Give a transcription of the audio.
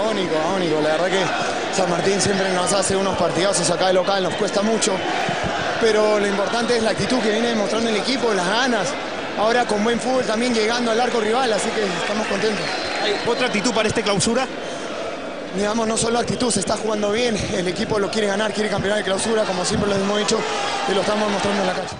Agónico, agónico. La verdad que San Martín siempre nos hace unos partidazos acá de local, nos cuesta mucho. Pero lo importante es la actitud que viene demostrando el equipo, las ganas. Ahora con buen fútbol también llegando al arco rival, así que estamos contentos. ¿Hay otra actitud para este clausura? Digamos, no solo actitud, se está jugando bien, el equipo lo quiere ganar, quiere campeonar de clausura, como siempre lo hemos dicho, y lo estamos mostrando en la cancha.